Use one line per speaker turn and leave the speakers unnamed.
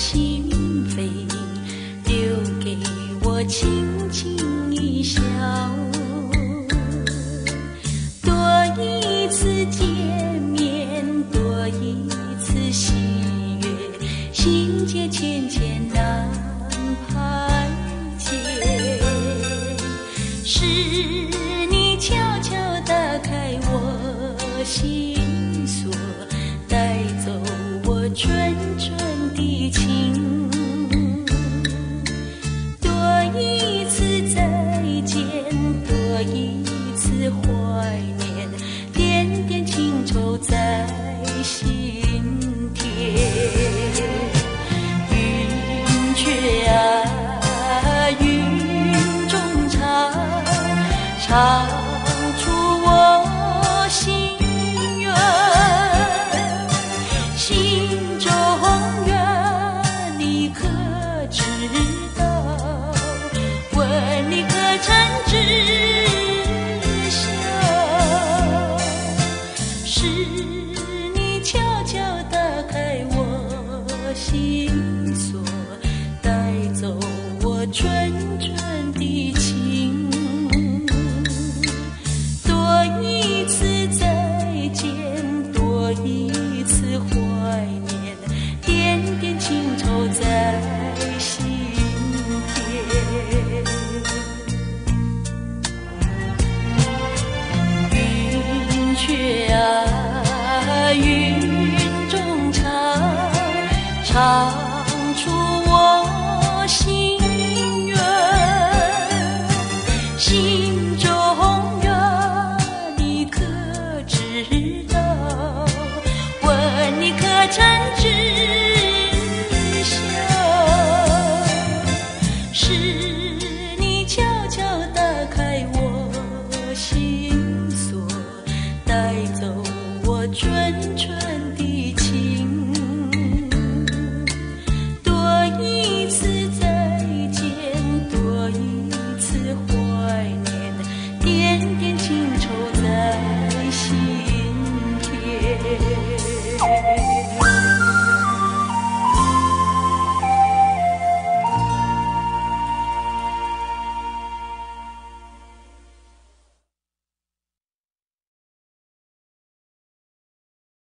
心扉留给我轻轻一笑，多一次见面，多一次喜悦，心结千千难排解，是你悄悄打开我心锁，带走我纯纯。情，多一次再见，多一次怀念，点点情愁在心田。云雀啊，云中唱，唱出我心愿。你所。唱出我心愿，心中愿你可知道？问你可曾？耶。